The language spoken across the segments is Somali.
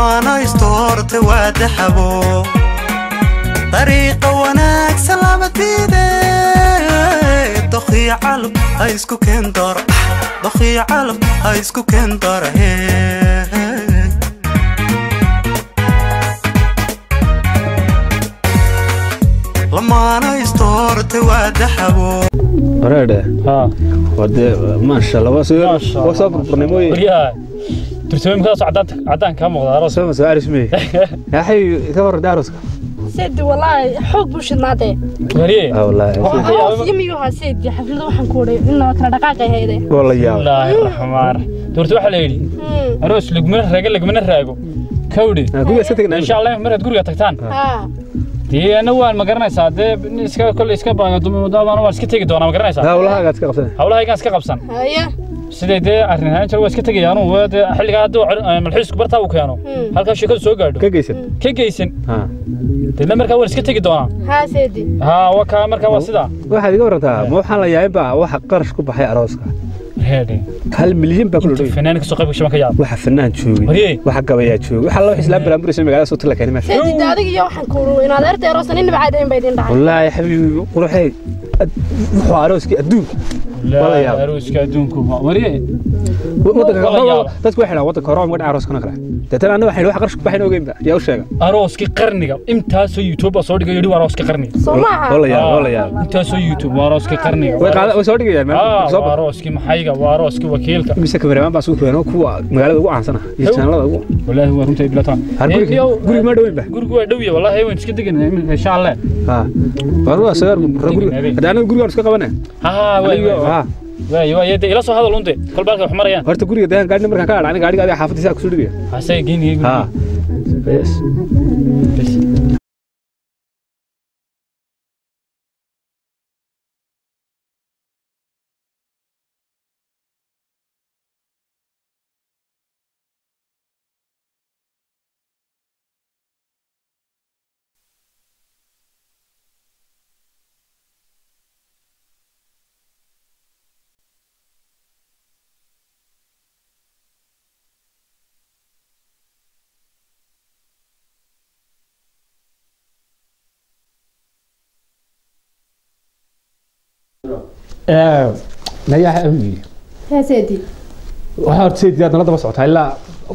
lamaanaysto horta waa daxabo dariiqa wanaagsan lama diide dokhii calab ha isku keen dara dokhii calab ha isku keen dara hee lamaanaysto horta waa daxabo wareedhe haa wade maasha allah waa soo Maasha Allah waa soo burburniy mooye waryaha turtamooyinkaas cadaan cadaan kaa muuqda aroos soo masoo aris meye yaxay ka warrada aroska سيدي والله حوق بوش النادي warye ah wallaahi Waxaan ka أروس yaabay يميوها سيدي حفلة waxaan ku oray inaa kala dhaqaaqay hayde waa la yaab bismillaahi raxmaan doorta waxaa la yidhi aroos lagumana raago lagumana raago kawdhi guriga iska tegna insha allah markaad guriga tagtaan ها dee ana waan ma garanaysaa dee nin iska kolley iska baagadumadaan waan iska tegi doonaa ma garanaysaa hawlahaaga iska qabsan hawlahaygaan iska qabsan sidee dee arrin ahaan jir waa iska tegayaanu de eh, xilligaa hadduu eh, malxiisku bartaa uu keeno. Hmm. Hmm. Halkaa sheekadu soo gaadho. Ka geysan. Ka geysan. Dena markaa waan iska tegi doonaa? Ha waa kaa markaa waa sidaa? waxaad iga warantaa ma waxaan la yaabinba waxa qarash ku baxay arooska. Hal milyan baa kulodhow fanaanka soo qaybka shabanka yaab? Waxa fanaan joogay waxa gabayaa joogay waxa loo islaa baraamburaysa magaalada soo tala keenay meesha sidii adig iyo waxan kuuru inaad aartay aroosan inaba caadeen bay idin dhacay. Wallahi xabiibi quruxay. Wuxuu arooski adduun Dadku waxay wadanka hore magaca arooskana kale deetana anna waxay wax qarash ku baxayn ogeynba yaa u sheega arooskii qarniga intaasoo youtube soo dhigay yidhi waa arooskii qarniga intaasoo youtube waa arooskii qarniga way soo dhigayaan arooskii maxayga waa arooskii wakiilka mise kameraman baa sugu keenay kuwa magaalada ugu caansana iyo channelada ugu walaahi waa runta iblataan har guriga guriga ma dhaweyn ba gurigu waa dhow yahay wallaahi waan iska iminka insha allah ha waa guriga hadda anaga guriga iska qabanay ila soo hadal unte. Kol baalka wax marayaan horta guriga deegaan gaadhi markaan ka dhacay gaadhiga adiga xaafadiisa ku soo dhigaya. Hasay geynigay nayaha awgii horta seedi aad naladaba socotaa ilaa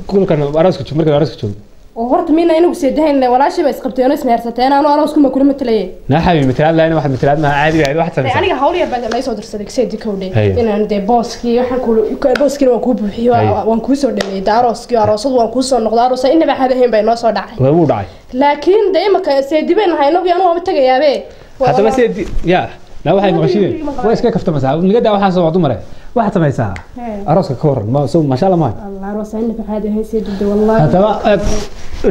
kulkan arooska joog markaan arooska joogno oo horta miina inagu seedahayn walaashii ba isqabteen oo ismehersateen anuu arooskuma kula matalaye naaxabi matalaad laayna waxaad matalaad maaha caadi baa ah, waxaad samaysaa aniga hawl yar baa la isoo dirsaday seedi kowdhe. Inaan dee booskii waxaan ku booskiina waan kuu buuxiyo waan kuu soo dhameeyey dee arooskii aroosadu waan kuu soo noqdo aroosa inaba had ahayn baa inoo soo dhacay. Waa wuu dhacay. Laakiin dee imaka seedi bay nahay inagu anuu ama tagayaabe haddaba seedi yaa. لا واحد مغشين كيف اسكا كفته مساء نقدر واحد سوى دمرة واحد تمي ساعة أروس كور ما سو ما شاء الله ما الله عروس عنا في هذا هي سيد الدو والله. هذا ما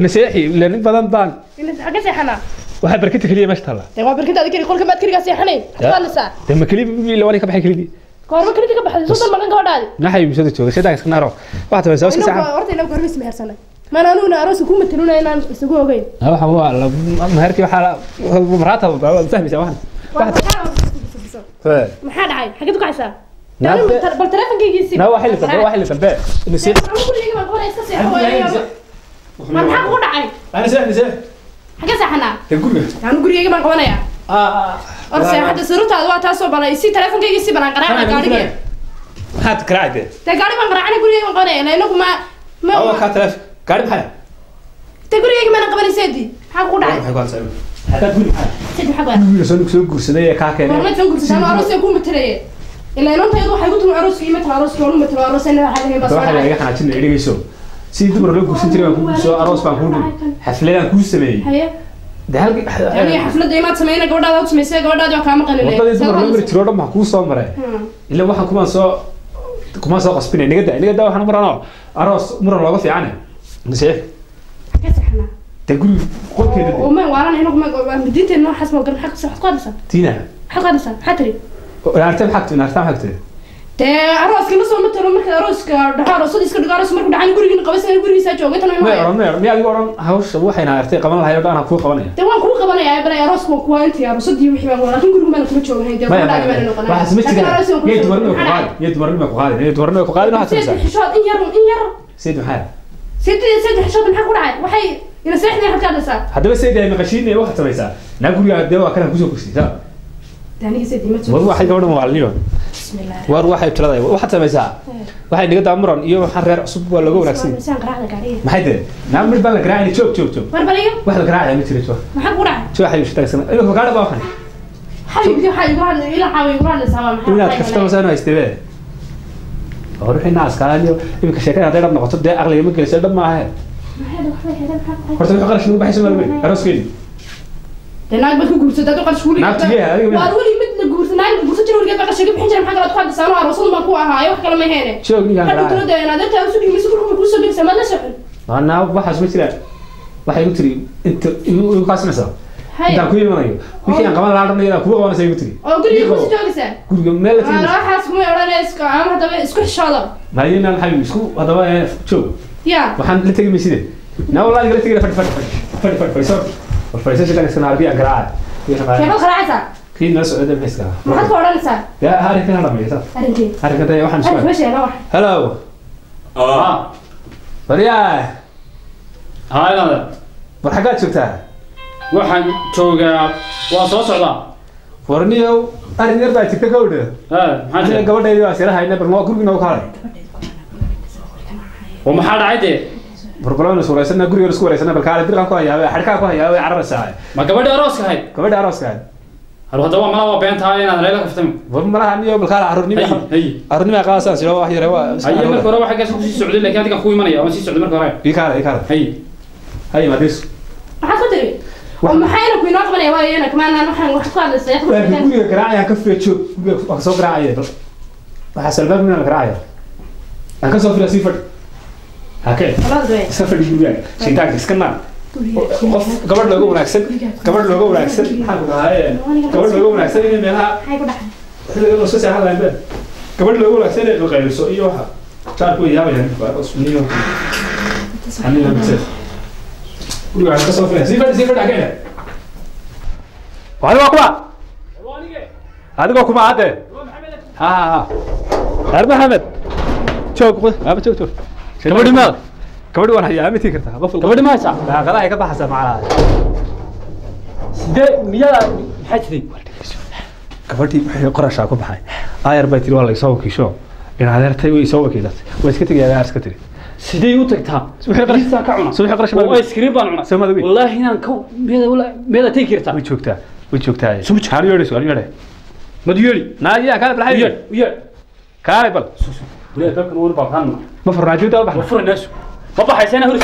نسيحي. لأن بدن بان إلا حنا. واحد بركتك لي مش تلا تبغى بركتك هذا كذي كل كم أذكر قاسي حني حتى النساء تبغى كلي اللي وراني كبح كلي كور ما كلي كبح زود ما نقدر هذا نحيي مسدد شو سيد عايز نارو واحد تمي ساعة أروس عنا ورتي لو كرمي اسمه هرسنا ما أنا نونا أروس كوم تلونا أنا سقوه غير هذا حمو الله مهرتي وحلا مراته بسهم سواه واحد. Waxan maxaa dhacay xageed ku Naa- bal teleefonkaygiisii naa waa xilli dambe waa xilli dambe naseex gurigayga baan qoraya iska seexo waayo ma maxaa kugu dhacay naseex naseex xagee seexanaa dee guriga anu gurigayga baan qabanaya or seexadda sirurtaada waa taasoo balay si teleefonkaygiisii banaan qaraaca gaadhigi maxaad karaacay dee dee gaadhi baan qaraacana gurigayga baan qabanaya ila inagu ma ma kaa taleef gaari maxay dee gurigayga maana qabanayseedi maxaa kugu dhacay guriga soo guursaday ee kaa ila waxaa dhegeyso sidii dumar loo guursan jiray guurso aroos baan kuu dhigay xafladaan kuu sameeyey. Wadadii dumar loo mari jiro o dhan baa kuu soo maray. Ilaa waxaan kumaan soo kumaan soo qasbinay. Niga daa niga daa waxaan maranoo aroos muran looga fiicane. Naseex dee guri qolkeeda dee وما ورانا هنا ما مدينة إنه حسب وقرن حق صح قادسة tiina حق قادسة حتري naarteen xagtu naartaan xagtu te aroos kina soo matalo marka arooska dhaxaa aroosada iska dhigo aroos markuu dhacaan gurigiina qabaysan gurigiisa jooga tan may oran may oran miyaa adigu oran hawsha waxay naartay qaban lahayd oo dhan aan kuu qabanaya te waan kuu qabanayaa balay arooska waa kuwa intii aroosadii wixii baan laakiin guriga maana kuma joogahayn dee maya gabadhaadi maya baana waxaas ma jiraan yay dumarnima ku noqonaa qaadi yay dumarnima ku qaadi yay dumarnima ku qaadi waxaad seed samaysaa xishood in yar in yar sayid maxaa sideed iyo saddex shood maxaa ku dhacay waxay ina seexdeen halkaa dhashaa haddaba sayid ay maqashiin waxaad samaysaa. Naa guriga dee waa kana ku soo kursiisa war waxay gabadha maqalniyo bismillah. War waxay tiladay waxaad samaysaa. Waxay dhiga daamuran iyo waxaan reer cusub waa looga wanaagsan. maxay dee? Naa mid baan la garaacayna. Joog joog joog barbaliga wax la garaacaya ma jiro joog maxaa ku dhacay? Inuu baa waxan inaad hore wixii iminka sheekada hadday dhab noqoto dee aqliga ma dhab horta wixii qarash nagu baxayso maalmey arooskeedi dee naag baad ku guursatay aduu qarash adiga ma- waa weli mid la guursa naag la guursan jira weligeed baa qarash iga bixin jira maxaa kalaad ku anuu aroosadu baan ku ahaayo wax kale ma heene. Joog ninkaan hadda garaacaya tiro dee naadeerta usu dhigmaysa gurka kuusoo dhigaysa maad la socon. Maanaa waxaas ma jiraan. Waxay igu tiri inta igu kaasinaysaa hay. Intaan ku imanayo wixii aan qaban lahaa dhan inaan kugu qabanaysa igu tiri. Oo guriga kuusi joogaysaa guriga meel la tiri waxaas kuma odhanayska ama haddaba isku xishooda maayina maxay isku haddaba ee, joog وحن لتجي مسيدة نا والله يقول تجي فد فد فد فد فد صار والفريسة شكلها سكان عربي أقرأ كيف أقرأ هذا كيف الناس هذا بيسكا ما حد قرأ لسا يا هاري كنا نعمل يا صار هاري كده يا وحن شو مش يا روح هلاو آه بريا هاي نادا بحقات شو تها وحن توجا وصوص على فرنيو أرنير بعد تكتكوده آه ما حد قبل ده يجوا سيره هاي نبر ما كل بنا وخاله oo maxaa dhacay dee? Barbalona suuraysana guriga isku wareysana bal kaale birqan ku hayaabay xadhkaa ku hayaabay cararaysaa ma gabadhi arooska ahayd? Gabadha arooska har haddaba mala waa been tahay inaad layla kaftami war malaha niyo bal kaale carruurnimo hay hay carruurnimo qaasaan siro wax yare waa haye marka hore waxaa gaas ku sii socday laakiin adiga ku imanaya waan sii socday marka hore. Ii kaale ii kaale hay hay maadiis maxaad ku tiri oo bal waxaa salbaab mina la garaacaya aan ka soo fila sii fadhi hakee iska naar qof gabadh looga wanaagsan. Gabadh looga wanaagsan. Maxaan ku dhahaye gabadh looga wanaagsan inay meelaha xilliga soo seexan lahayn been. Gabadh looga wanaagsan inay qalqayliso iyo waxa. Jaarku way yaabayaan niyo aniga mise guriga aan ka soo filay sii fadhi sii fadhi hakee adigo kuma. Adigoo kuma hadde ha ha ha. Reer maxamed. Joog joog joog gabadhi maad gabadhi waan hayaa ma tii kartaa qof gabadhi ma haysaa daaqadaha ay ka baxaysaa macalaha sidee miyada maxaa jiray gabadhii waxay qorashaa ku baxay aayar bay tiri waa la isoo wakiisho in adeertay way isoo wakiilatay waa iska tegaya adeer iska tiri sidee u tagtaa Wixii Pizza ka cuna wixii qarash baa- cream baan cunaa Samada weyn. wallaahi inaan ka meeda wala meeda tagi kartaa way joogtaa way joogtaa Soo joog. haan yeedhayso haan yeedhay mad yeeli naajiya kaale bal yeed yeed kaale bal ma furnaajiyo daa baxna wafur naasu. Ma baxaysana hor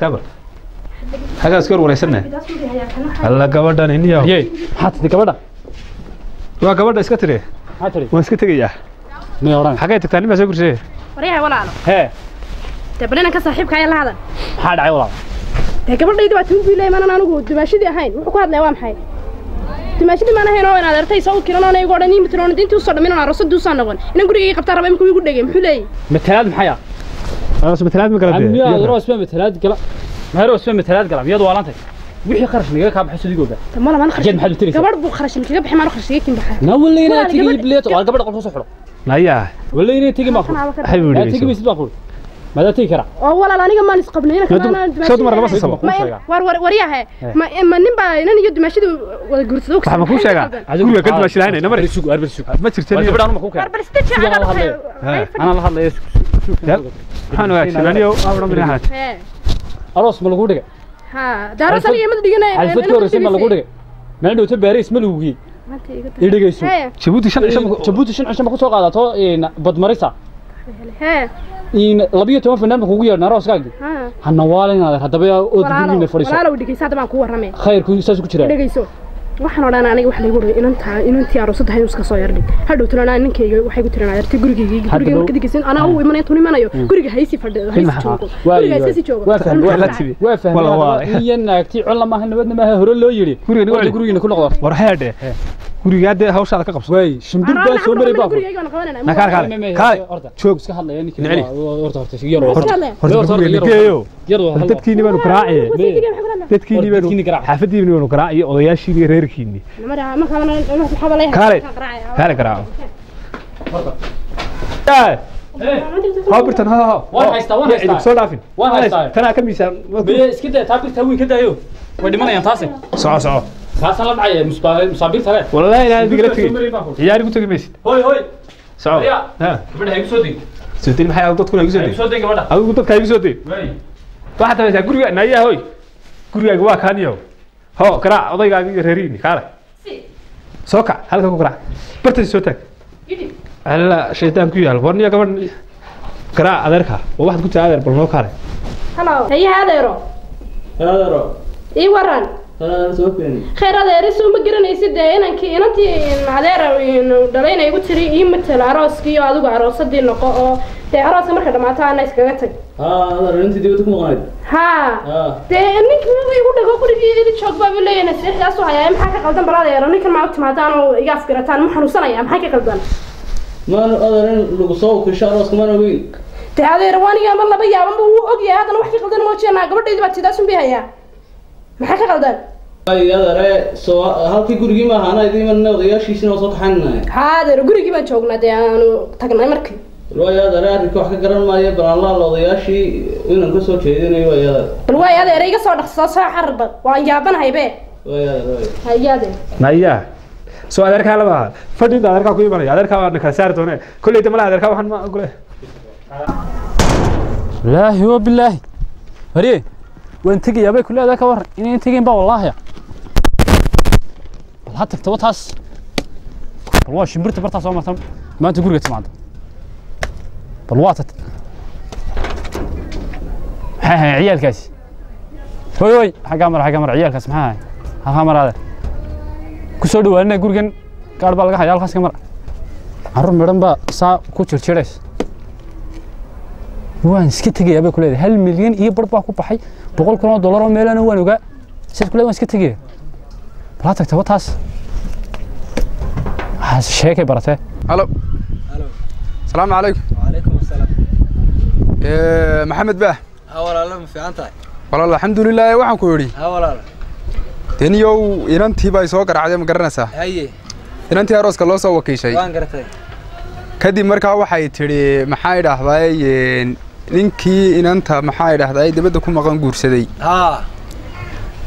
bal xagaa iska warwareysanna alla gabadhan iniyo yee maxaa tidhi gabadha. Waa gabadha iska tiri waan iska tegayaa may odhan xagay tagtaa nimaa soo gursee waryahay walaalo. Hee dee balina ka saaxiibka ayaa la hadal. Maxaa dhacay walaal dee gabadhaydi waa tuu biilay maanan anigu dimaashadii ahayn. Wuxuu ku hadlaya waa maxay dimaashadii maan ahayn oo inaad artay soo kiran oo igu odhan imid roon intii u soo dhamin oo aroosadii u soo noqon inan gurigayga qabtaa raba imika igu dhegay muxuu leeyahy matalaad maxaya aroos matalaad ma kala miyaa aroos baa matalaad gala maxaa aroos baa matalaad gala miyadu waalantahay wixii kharash naga kaa baxay sidii gooba mala maan Xageed maxaad u tiraysaa? gabadh buu kharash kaga bixi maan kharash kaga kin baxay na wallayna Walaal, tigi gabadh- bileet waa gabadha qolka soo xidho naya wallayna tigi ma Waxaan furo aba ka waxay dhahay. yaa tigi wiidhayso bisid baa furo madaa tigi karaa oo walaal aniga maan isqabnay inanka Soo dumar- maanaan soo dumar lama dimaashadii sasabo. ahayn. Ma- Kuu sheegaa. war war waryahe ma ma nin baa inan iyo dimaashadii wada guursado waxaa ma kuu sheegaa guriga ka dimaashilahaynay namar sug arbar sug ma jirta waa niyo gabadha anuma ku war keen bal sida Sidan jacayl la hadlayo. anaa la hadlaya waxaan wanaagsan aniyo in labiyo toban fanaan ba kugu yeedhan arooskaagii ha. Hana waalinaad haddaba ood gurigina fadhiiso. khayrku saas ku jiraa waxaan odhan aniga wax laygu dhahay inantaa inantii aroosada hayn iska soo yardhig hadhow tulanaa ninkayga waxay ku tiraan adeertay gurigayga guriga marka digeysan anaa u imanaya intuu imanayo guriga haysi fadhiyo haysi joogo guriga haysi joogo waa fahmay Waa la tibi. waa fahmay iyo naagti cunla maaha nabadna maaha hore loo yidhi Guriga wali. gurigiina ku noqdo war heedhe gurigaa dee hawshaada ka qabso waay shimbir baa soo maray baa Na kaale, kaale. Kaale, joog. iska hadlaya ninkii horta horta yar Horta horta guriga yar war dadkiini baanu garaaciye dadkiini War baanu dadkiini garaac. xaafadiini baanu garaaciye odayaashiini iyo reerkiini kaale kaale garaaco Eh, haa birtan haa haa Waan haystaa, waan haystaa. soo dhaafin Waan haystaa. tanaa ka miisaan Bee iska daa taa birta wiin ka daayo. Way dhimanayaan taasi. soco soco Taasaan la dhacay musaabiirta le. wallahi inaan digla tegey ciyaari ku tegi maysid Hoy hoy. soco Ariya. ha. Gabadha igu soo deg. soo degi maxay dadkuna igu soo Igu degi soo deg gabadha. adigu dadka igu soo degi Way. waxaad tamaysaa guriga nayaa hoy gurigaaga waa kaaniyo ho garaac odaygaaga iyo reerihiini kaale. Soo kac halka ku garaac bartay soo taag. Alla shaydaan ku yaal. Warniyo gabadh garaac adeerka oo waxaad ku taa adeer bal noo kaale. Halo hayaha adeero. Adeero. ii waran Soo fiirin. khayr adeerisu ma garanaysid dee inankii inantii adeera dhalayna igu tiri ii matal arooskii oo adigu aroosadii noqo oo dee arooska marka dhamaato ana iskaga tag Haa. dee ninkii wuxuu igu dhago gurigii ili joog baa buu leeyahay nasiixdaas u hayaa maxaa ka qaldan bal adeero ninkan maa u timaadaan oo iga afgarataan ma xanuunsanaya maxaa ka qaldan Maan adeero in lagu soo ukisho arooska maan ogeyn. dee adeer waaniga ama laba yaabanba wuu og yahay haddana wax ka qaldan ma ojeena gabadhaydi baa tidaasun bay hayaa maxaa ka adeere soo halkii gurigii ma ahaana idin man odayaashiisina soo kaxaynay. haa adeer gurigii baan joognaa dee aanu tagnay markii. Waayo adeere arrinka wax ka garan maayo balan la odayaashii inaan ka soo jeedinayo waayo adeer. bal waay adeer iga soo dhaqsoo soo xarba waan yaabanahay be nayaa soo adeerkaa lama aha fadhiga adeerkaa ku imanaya adeerkaa waa kala saari doone kolleyta malaha adeerkaa waxaan ma ogole Laahi wa bilaahi. Hariye. Waan tegayaa bay kuleedahay ka war inay tegeen ba wallaahi. Bal ha tagto taas. Bal waa shimbirta barta soo martan. Maanta guriga timaado. Bal waa tat. Ha ha ciyaalkaasi. Hoy hoy xaga mar xaga mar ciyaalkaas maxaa hay? Ha maraade. Ku soo dhawaanina gurigan gaar baa laga hayaa halkaas ka mar. Carruur midhan baa saa ku jirjirays waan iska tegayaa bay ku leedahay. Hal milyan iyo barh baa ku baxay. Boqol kun oo dollar oo meelana waan ogaa. Sidaas ku leedahay waan iska tegayaa balaa tagtaba taas. Sheekay baratee halo. Salaamu calaykum. Wacalaykum asalaam eh, maxamed baah ha walaalo ma fiican tahay? Walaal alxamdulilaahi waxaan ku idhi ha walaalo deniyow inantii baa isoo garacday ma garanaysaa? Haye. Inantii arooska loo soo wakiishay. Waan garatay kadib markaa waxay tidhi maxaa idhaahdaa ninkii inanta maxaa idhaahdaa dabadda ku maqan guursaday.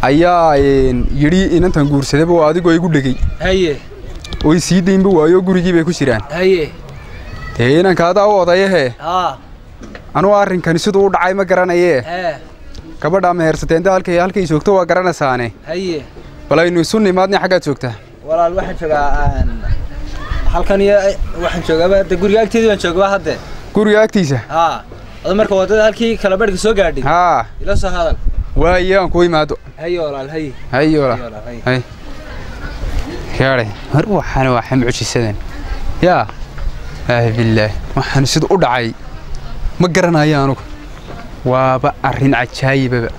Ayaa yidhi inantan guursadaba oo adigoo igu dhegey oy sii daynba waayo gurigii bay ku jiraan dee inanka adaa u odayahe anuu arrinkani siduu u dhacay ma garanaye? Gabadhaa mehersateende halkay joogto waa garanaysaane bal aynu isu nimaadni xaggaad joogtaa walaal waxaan joogaa halkan iyo waxaan joogaba guriga agteeda baan joogaba hadde. Guriga agtiisa? haa ada marka wadada halkii kala barhka soo gaadhay haa ila soo hadal waaye aan ku imaado haye walaal haye hayo wala haye walaal haye hay yaare mar waxaan waa mucjisadan yaa ah billaah waxaan sida u dhacay ma garanayo anugu waaba arrin cajaayibaba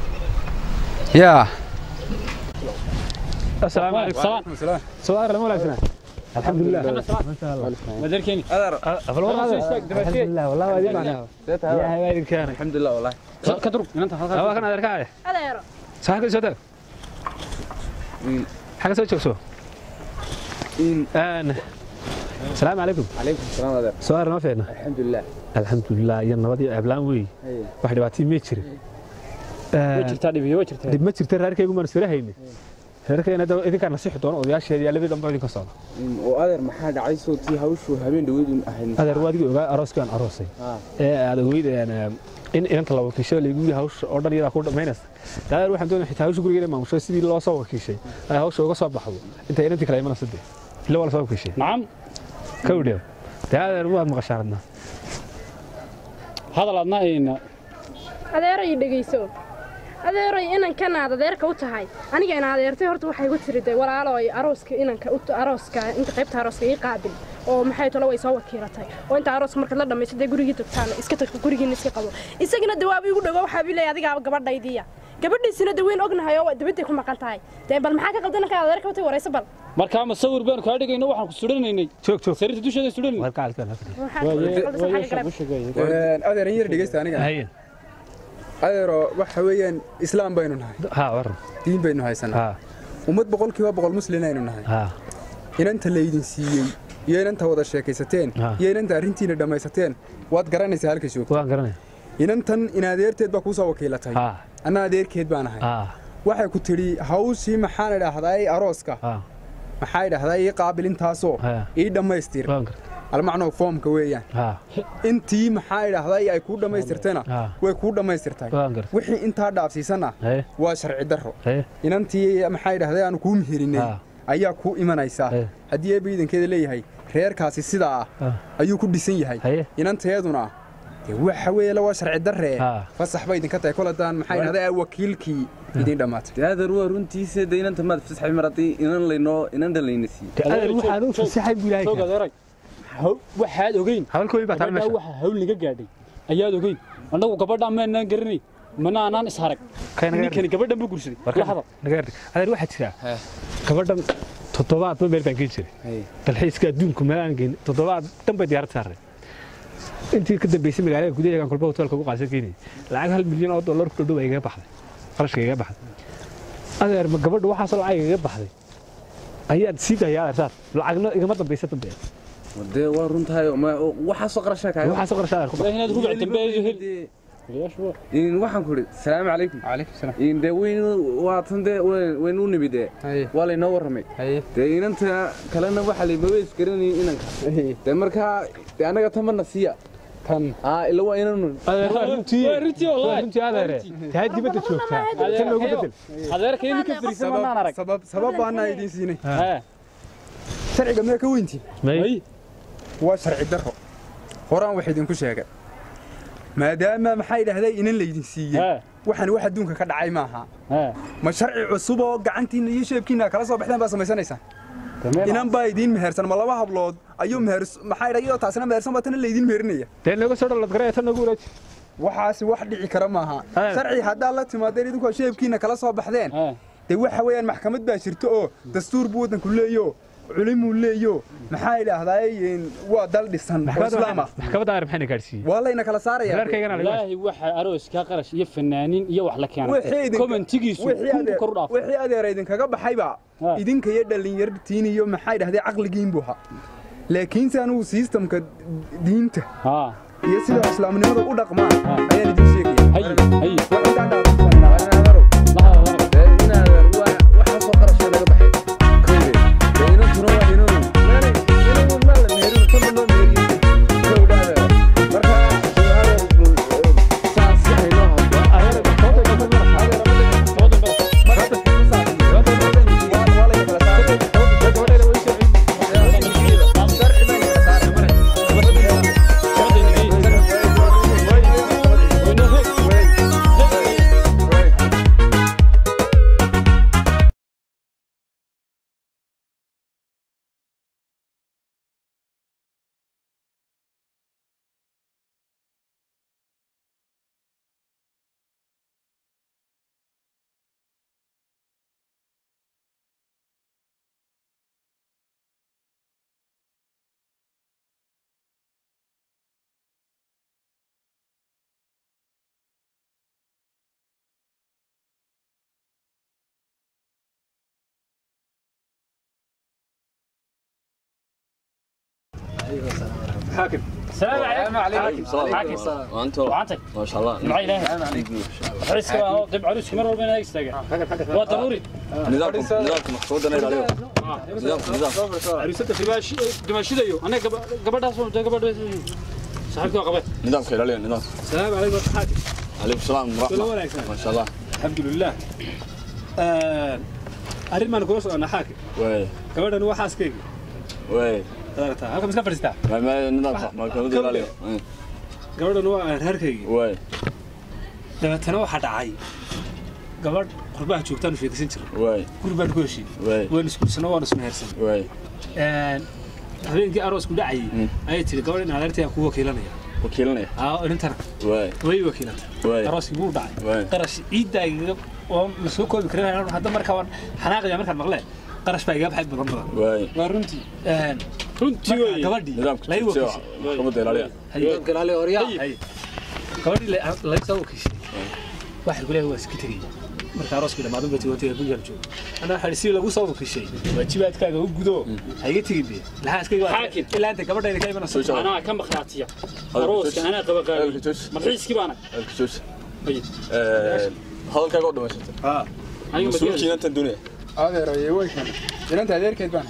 yaa السلام عليكم Salaam. سؤال لما ولا الحمد لله. مدرك يعني. في الوضع الحمد لله والله هذه معناها يا هذه كان الحمد لله والله. كدرب أنت هذا كان ادرك عليه هذا يرى صح كل شيء. حاجة سوي شو أنا السلام عليكم. عليكم السلام هذا. سؤال ما فينا. الحمد لله. الحمد لله. يا نبدي عبلان وي. واحد باتي ما جري ما جرت هذه ما جرت دب ما جرت راركيغو ما نسولهين reerkayna da idinkaa nasixi doono odayaasheeda yaa labadii dhanba idinka socda. Oo adeer maxaa dhacay? Soo tii hawshu habeen dhaweydun ahayn. Adeer waa adigii ogaa arooskaan aroosay. Ee aad ogeyd in inanta la wakiisho laygu yihi hawsha oo dhan iyadaa ku dhammaynaysa adeer waxaan doonaya xitaa hawsha gurigeena maamusho sidii loo soo wakiishay. Ay hawsha uga soo baxdo. Intay inantii kale imanaysa dee ila waa la soo wakiishay. Nacam. Ka udheew dee adeer waad maqashaaradnaa hadal adna ayna. Adeeray dhegeyso adeeray inankan aad adeerka u tahay. Aniga ina adeertay horta waxay ku tiri de walaalo ay arooska inanka arooska inta qaybta arooska ii qaabil. Oo maxay tolo way soo wakiilatay oo inta arooska marka la dhamayso dee gurigii tagtaan iska tag gurigiina iska qabo. Isagana dawaab igu dhago waxaa bii leeyahay adigaa gabadhaydiya gabadhiisina daweyn ognahay oo dibadday ku maqan tahay. Dee bal maxaa ka qaldan ninka adeerka u tahay warayso bal. Markaa ma sawir baanu kaa dhigayno waxaan ku sudhanaynay joog joog sariirta dusheeda sudhanay warka alkan waxaa qaldan xagga kale. adeer in yar dhegeysta aniga adeero waxa weeyaan islaam baynu nahay. Diin baynu haysanaa. Ha. Ummad boqolkiiba boqol muslin aynu nahay. Ha. Inanta laydin siiyey iyo inanta wada sheekaysateen iyo inanta arrintiina dhammaysateen waad garanaysaa halka joogto. Waan garanaya inantan in adeerteed baa kuu soo wakiilatay. Anna adeerkeed baan ahay. Ha. Waxay ku tidhi hawshii maxaan idhaahdaa arooska maxaa idhaahdaa ii qaabil intaasoo? Ii dhammaystir. Almacnoo foomka weeyaan. Intii maxaa idhaahdaa ay kuu dhammaystirtayna? Way kuu dhammaystirtay. Wixii intaa dhaafsiisanna haye waa sharci darro. Inantii maxaa idhahdaa aanu kuu mihirinay ayaa kuu imanaysaa haddii eebba iidankeeda leeyahay reerkaasi sidaa ah ayuu ku dhisan yahay. Inanteeduna dee waxa weeye waa sharci darree Ah. fasax bay idinka tahay kol haddaan maxaa idhahdaa wakiilkii idin dhammaatay. Aadar waa runtiisa de inanta maad fasaxay mar haddii inan laynoo inan dhalaynasiiye adeer waxaan u fasaxay buu ilaahay waxaad ogeyn. Hadalka weyn baa gabadhaa meesha. waxa hawl naga gaadhay ayaad ogeyn. Annagu gabadhaa maanaan garanay mana aanaan is naga ninkani gabadhan buu guursaday. Warkan, la hadal naga yardi. adeer waxaa jira. Gabadhan toddobaadba meel baan geen jiray. Dalxiiska adduunku meel aan geen toddobaad dhan bay diyaarad saarnay intii ka dambeysay magaalada gudaheegaan kolba hoteelka ugu qaadsan keenayay lacag hal milyan oo dollar ku dhow igaga baxday qarashka igaga baxday adeer ma gabadha waxaasoo lacag igaga baxday ayaad sii dayaa adeer saar lacagna igama dambaysa dambe dee waa runtahay waxaasoo qarashaa kaaga waxaasoo qarasha adeer ku baxay inaad rubuc dambeeyo hel in waxaan ku idhi salaamu calaykum calaykum salaam in dee waynu waatan dee way- waynu u nimid dee Haye. waa laynoo warramay haye dee inanta kalena waxaa laymaba isgaranayin inanka dee markaa dee annaga tamana siiya tan aa ila waa inanu adeer waa runtii. waa runtii waa wallahi runtii adeere taa dibadda joogtaa. Tan loogu bedel. Adeerka in ka firisan manaan arag? Sabab sabab baana idiin siinay. Ha. sharciga mee ka weyntiin may waa sharci darro. Horaan wax idinku sheegay. Maadaama maxaa idhahdaa inan laydin siiyey Ha. waxaan wax adduunka ka dhacay maaha. Ha. ma sharci cusub oo gacantiinna iyo sheebkiinna kala soo baxdeen baa samaysanaysaan Dameen. Inan baa idiin mehersan ma laba hablood. Ayuu iyadoo taasina mehersan baa tana laydiin meherinaya. Dee nooga soo dhalad garaya tan noogu walaaji waxaasi wax dhici kara maaha. Ha. sharci haddaad la timaadeen idinku sheebkiinna kala soo baxdeen. Dee waxa weeyaan maxkamad baa jirto oo dastuur buu waddanku leeyo culimuu leeyo maxaa idhaahdaa waa dal dhisan ah? waa layna kala saarayaa reerkaygana laga ilaahay waxa arooskaa qarash iyo fanaaniin iyo wax la wixii keenay idinka- commentigiisu wixii kunku adeer- kor u dhaaf wixii adeera idinkaga baxayba idinka iyo dhallinyartiin iyo maxaa idhahdee caqligiin buu ahaa. Laakiinse anugu sistamka diinta iyo sida islaamnimada u dhaqmaan Ha. ayaan idin sheegaya حاكم. السلام عليكم. عليكم. السلام وانت وعنتك ما شاء الله. معي لاهي عريسك تبع عريسك مره ربنا يستقع هو ضروري. نظامكم نظامكم مقصود أنا عليهم نظامكم نظام. عريسك تبع شيء أنا قبل قبل قبل صاحبك قبل. نظام خير عليهم نظام السلام عليكم حاكم. عليكم السلام ورحمة ما شاء الله. الحمد لله. آه، أريد ما نقول أنا حاكم. وي. كمان أنا واحد وي. halka miska fadhiistaa gabadhan waa aan reerkaygii dabeetana waxaa dhacay gabadh qurbaha joogtaan sheekaysan jiray guri baan ku heshiiyey waan isguursano waan ismehersan habeenkii aroo isku dhacayay ayay tihi gabadh in adeertay aan kuu wakiilanaya wakiilanaya aa arintana way wakiilantay arooskii wuu dhacay qarash ciiddaaga oo la soo koobi karin hadda markaa waan xanaaqaya markaan maqleen قرش بايجاب حد برمضان باي برمتي اهان رمتي وي. قبردي نظام كتب سيوا قبردي لاليا هاي. قلالي وريا هاي. قبردي لاي سوك شي واحد قولي هو سكتري. مرتا روسك لما دون بتي وتي بنجر جو أنا حرسي لو سوك شي وجي بعد كاي هو غدو هاي تي بي لا حاسك حاكم. إلا أنت قبردي كاي أنا أنا كم خياطيا روس أنا قبا مرحيس كي أنا. الكتوش هذا كان قدوم يا شيخ آه. هاي مسؤول شنو أنت الدنيا. Adeeraye way kan inanta adeerkeed baan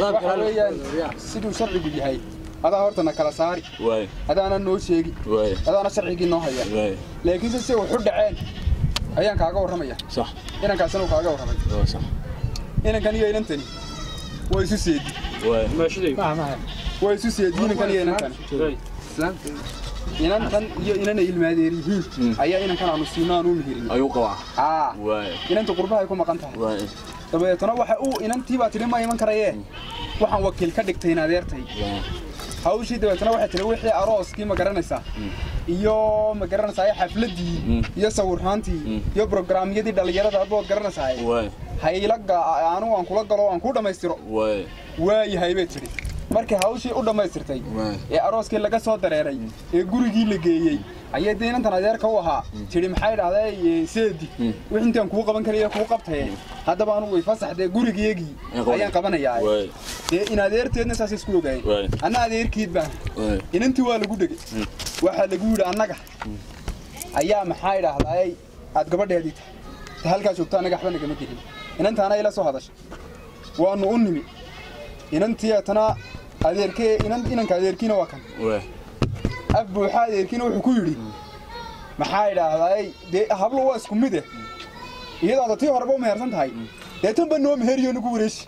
waxaa weeyaan siduu sharcigu yahay adaa horta na kala saari waay adaana noo sheegi waay adaana sharcigii noo haya laakiinse si waxu dhaceen ayaan kaaga warramaya sax inankaasina uu kaaga warramay inankan iyo inantani waa isu seedi waa isu seedi inankan iyo inantan inantan iyo inana ilmaadeer yihiin ayaa inankan aanu siino aan u mihirin ayuu qabaa? Aa waay inanta qurbahay ku maqan tahay. Dabeetana waxa uu inantii baa tidhi ma iman karayee. Waxaan wakiil ka dhigtay in adeertay. Hawshii dabeetana waxay tiri wixii arooskii ma garanaysaa iyo ma garanaysaa xafladii iyo sawirhaantii. Iyo brograamyadii dhallinyarada abood garanaysaa hayla anu aan kula galo aan ku dhammaystiro. Waay waayahay bay tidhi markii hawshii u dhammaystirtay ee arooskii laga soo dareeray ee gurigii la geeyey ayay dee inantan adeerka u ahaa. Tidhi maxay dhahday seedi? Wix intaan kuu qaban karayo kuu qabtaye haddaba anugu way fasaxdee gurigeegii ayaan qabanayaa. Dee in adeerteedna saas isku waay anna adeerkiid baan inantii waa lagu dhegay waxaa lagu yidhi annaga ayaa maxaa idhaahdaay aad gabadheedii tahay. Ta halkaa joogto annaga waxba nagama gelin. Inantaana ila soo hadashay waanu u nimi. Inantii atana adeerkee inan inanka adeerkiina waa kan. Af buuxa adeerkiina wuxuu ku yidhi maxaa idhaahdaay dee hablo waa isku mid eh. Iyadoo ada tii horeba u mehersan tahay. Dee tanba noo meheriyo nagu wareeji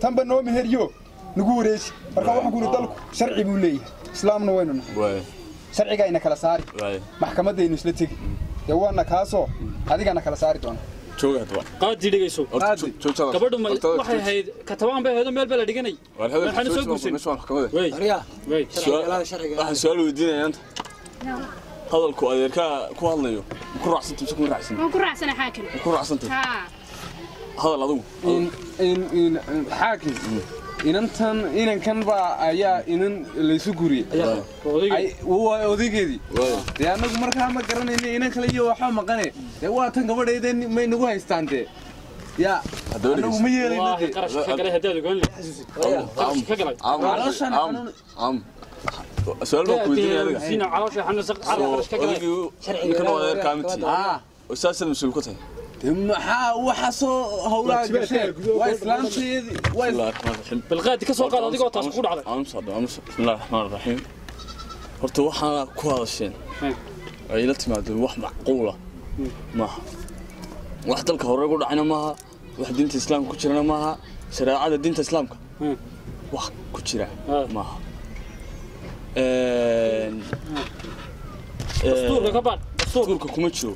tanba noo meheriyo nagu wareeji marka waxaan ku yidhi dalku sharci buu leeyahay. Islaamna waynu nahay. Waay sharcigayna kala saari. Waay maxkamaddaynu isla tegi. Dee waana kaasoo adigana kala saari doona su'aal weydiinaya inanta hadalku adeerkaa ku hadlayo. Ma ku raacsantay mise kuma raacsan waan ku raacsana xaakim? Ku raacsantay haa hadal adigu xaakim inantan inankan baa ayaa inan laysu guriyay odaygeedii dee annagu markaa ma garanayna inan kale iyo waxba maqane. Dee waa tan gabadhayda may nagu haystaan dee. Ya annagu ma yeelayno deeaasaadeerkaamiti saasad mas'uul ku tahay maxaa waxa soo howlaa gasheen waa islaanteedii balqaadi ka soo qaad adigoo taas ku dhacday. Bismillahi raxmaan raxiim horta waxaana ku hadasheen ay la timaadeen wax macquula. Maaha wax dalka hore gu dhacayna maaha wax diinta islaamka ku jirana maaha shareecada diinta islaamka. Wax ku jira maaha dastuurka kuma jiro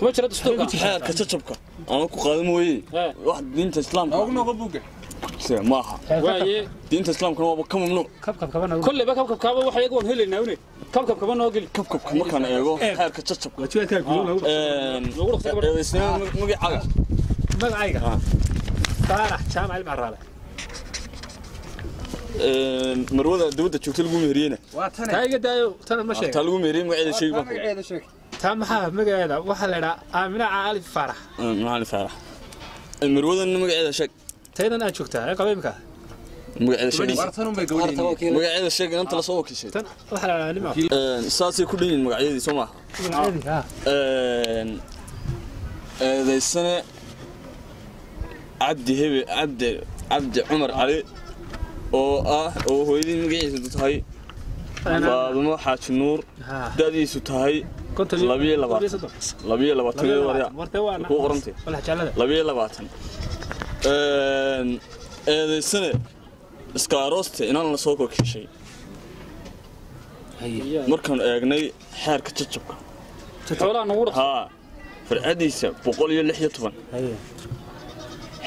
kuma jira dastuurka xeerka jajabka aan ku qaada mooyee wax diinta islaamka ugu noqo buuga maaha waaye diinta islaamkana waaba ka mamnuuc kolleyba kabkabkaaba wax iyaga waan helaynaa une kabkabkaba noo geli kabkabka markaan eego xeerka jajabka magacaaga magacayga saalax jaamac ilmaraale marwada dawladda joogta lagu meheriyena taa iga daayo tana ma sheeg taa lagu meheriyey magaceeda sheegi baa taa maxaa magaceeda waxaa la idhaa aamina cali faarax maxaa faarax marwadan magaceeda sheeg taydan aad joogtaa ee qabeymka magaceeda sheeg war tanun bay gabadheeni magaceeda sheeg inanta la soo wakiishay saasay ku dhan yihiin magacyadii soo maaha Een, eedaysane cabdi hebe cabdi cabdi cumar cali oo ah oo hooyadii magaciisu tahay. Faadimo xaaji nuur. Da'diisu tahay eedaysane iska arooste inaan la soo kokiishay markaan eegnay xeerka jajabka farcadiisa boqol iyo lix iyo toban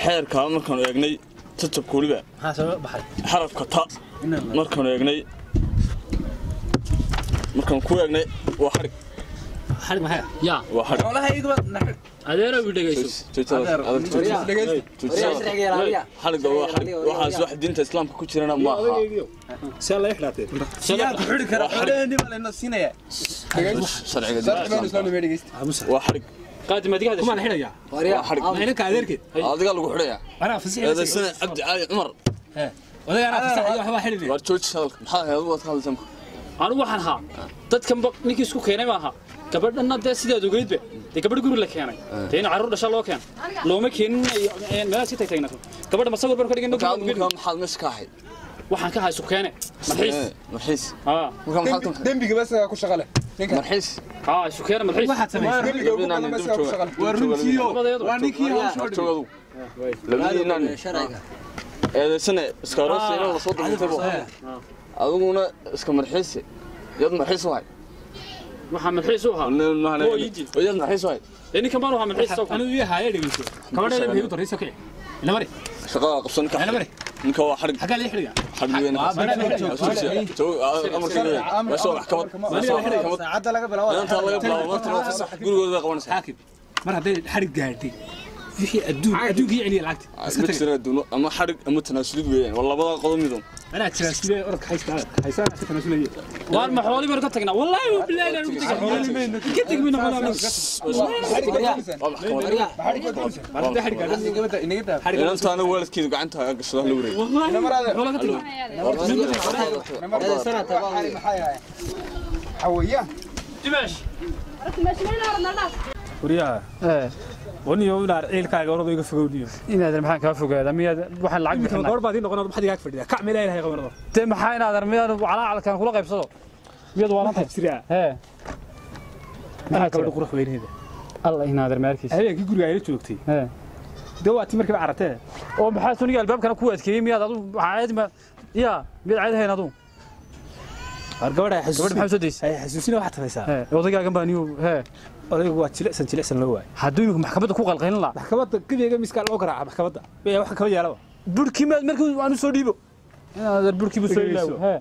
xeerkaa markaan eegnay jajabka weliba xarafka ta. Markaan eegnay markaan ku eegnay waa xarig xarig maxay yaa waa xadhig xoolaha iyaga adeero ii dhegayso xadhigga waa xadhig waxaas wax diinta islaamka ku jirana ma aha see la ixdhaatee siyaa ku xidhi kara xoolaheeni baa layna siinaya sharciga sharci baan islaamna mee dhegeysta waa xadhig qaadi ma digaada kumaa la xidhayaa waa xadhig inanka adeerkeed adigaa lagu xidhayaa anaa fasixi eedaysana cabdi cali cumar odaga anaa fasaxayo waxbaa xidhinaya waar jooji hadalka maxaa ahayd adigu waad ka hadlaysaa marka anigu waxaan ahaa dadkan ba ninkii isku keenay ma aha gabadhanna dee sidaad ogeydba dee gabadh guri la keenay dee in carruur dhasha loo keena looma keenin meelaha sii tagtagna gabadha masawir baan ka dhigin maxaad meesha ka ahayd waxaan ka ahay sukeene marxiis marxiis dembiga bas ku shaqale marxiis haa sukeene marxiis waxaad samaysay dembiga ugu badan bas ku shaqale waa runtiyo waa ninkii adigu labadiinaan eedaysana iska aroos inaan la soo dagintaybo adiguna iska marxiise yad marxiis wahay waxaa marxiis u ahaa yad marxiis wahay ee ninkan baan u ahaa marxiis soo anigu ii haaya dhegeyso gabadheeda maxay u darayso kici ila mari shaqada qabsan ka ila mari ninka waa xarig xaggaa la xidhiga xarig weyn saacadda laga bilaabo inta laga bilaabo martii waa fasax gurigooda bay qabanaysaa xaakim mar hadday xarig gaadhay wixii adduun adduunkii celiya lacagta ma jira duno ama xarig ama tanaasulid weeyaan waa labada qodob midun anaa tanaasule orodka haysta haysaan ka tanaasulaya waan ma xooli baan ka tagnaa wallaahi wa bilaahi inaan ugu tagay ka tegi mina inantaana waalidkeedu gacanta ha gashada la wareeg xawayaan dimaash wariyaha waniyo inaad ciilkaaga orado iga fogowniyo inaad maxaan kaa fogaada? Miyaad waxaan lacag iminka bixinaa? goor baad ii noqonaad maxaad igaaga fadhidaa. Kac meel ilahay qabanado dee maxaa inaad miyaad calacalkan kula qaybsado? Miyaad waa waxaad jiraa hee. Anaa gabadha qurux weyneeda alla inaader maalkiisa habeenkii guriga ayla joogtay. Hee. Dee waa ti markiiba carartee oo maxaa suniga albaabkana ku adkeeyey? Miyaad adu caadi ma yaa miyaad caadi hayn adu? War gabadha gabadh maxaa soo daysay ay xasuusina waxaad samaysaa hee odagaagan baa niyu hee odaygu waa jilicsan jilicsan loo waayay hadduu imika maxkamadda ku qalqaylin laa maxkamadda gedeega miskaa loo garaaca maxkamadda baya wax kaba yeelaba burkii maad markii aanu soo dhiibo inaader burkii buu soo ilaawo hee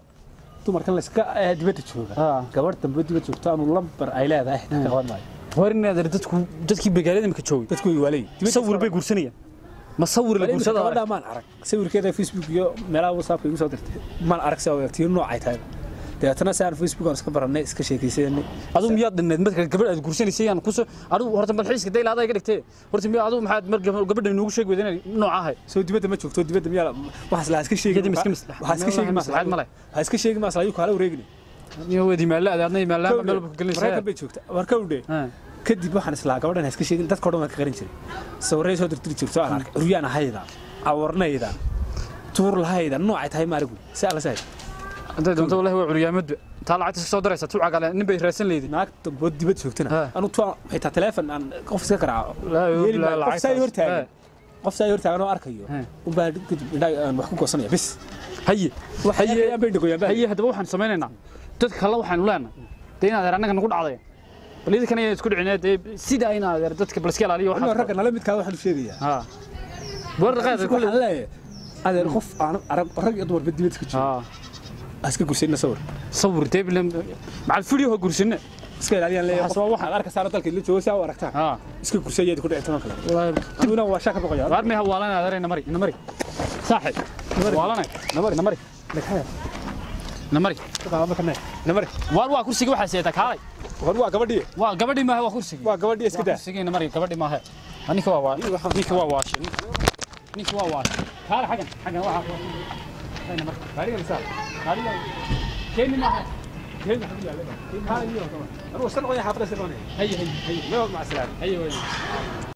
dumarkan layska eh, dibadda jooga haa gabadh dambe dibadda joogto aanu lambar ay leedahay ka qaban maayo war inaader dadku dadkii magaalada imika joogay dadku way waalay sawir bay guursanayaan ma sawir la guursada gabadha maan arag sawirkeeda facebook iyo meelaha whatsapp igu soo dirtay maan arag si ogtiyo noocay tahay dabeetana si aan facebook aan iska barannay iska sheekaysanay. Adu miyaad dhanneed marka gabadh aad guursanaysay aan ku soo adu horta malxiiska dayla adaa iga dhigtee horta miyaa adu maxaad mar gabadha inoogu sheegi weyda inay nooca ahay? Soo dibadda ma joogto dibadda miyaa waxaas la iska sheegi maslax. waxaa iska sheegi maslaxad ma leh. waxaa iska sheegi maasla ayuu kaala wareegni iyo wedi maalla aad adna maalla meel ku maraykan galinaysaa bay joogta. War ka udhe kadib waxaan islaa gabadhan ha iska sheegin. Dadka dhan waan ka qarin jiray. Sawirray soo dirtiri jirto aan arkay. Curyaan ahayda awarnayda tuur lahayda noocay tahay maarigu si alla sahay hadday doonto wallahi waa curyaamadba taa lacagta soo daraysa tu cagale nin bay raadsan leeday naagta bood dibad joogtana Ha. anu tu xitaa teleefon aan qof iska garaaco Laa yoo yeeli bilaa maayo. qof saa lacagtaas. hortaagan qof saa hortaagan oo arkayo Ha. unbaa kadib indhaa aan wax ku goosanaya bis haye haye aan bay dhagoyaan haye haddaba waxaan samaynaynaa dadka kale waxaanu leenahay dee inaad er annaga nagu dhacday bal idinkan ayaan isku dhicinee dee sidaa inaad er dadka bal iska ilaaliyo anigoo waxaa ragga nala midkaa waxaan u sheegayaa haa war qaad waxaan leeyahay adeer qof aan arag rag iyo dumarba dibad ka jiro haa ha iska gursanina sawir. Sawir dee bilam macal video ha gursane iska ilaaliyaan leeyahay Waxaas waa qof waxaan arkaysaa dalka la joogo saa u aragtaan haa iska gursayeed ku dhicin kale wallaahi dibna waa shaka boqoyaa waar meha waalana adeer ina mari ina mari. Saaxib waalana namari ina mari. Dhagxaya ina mari. Qaama kana namari waar waa kursiga waxaa seetaa kaalay? War waa gabadhii? Waa gabadhii maaha waa kursiga. Waa gabadhii iska daa. kursiga ina mari gabadhii maaha ninka waa waa ninka waa waashe ninka waa waashe kaale xagan xagan waxaa ina mari gaariga lisaa gaariga keeni maaha keeni xagu yaalla kaa iyo anuu san qoya xaafada san qoya haye haye haye meewa mac salaam haye haye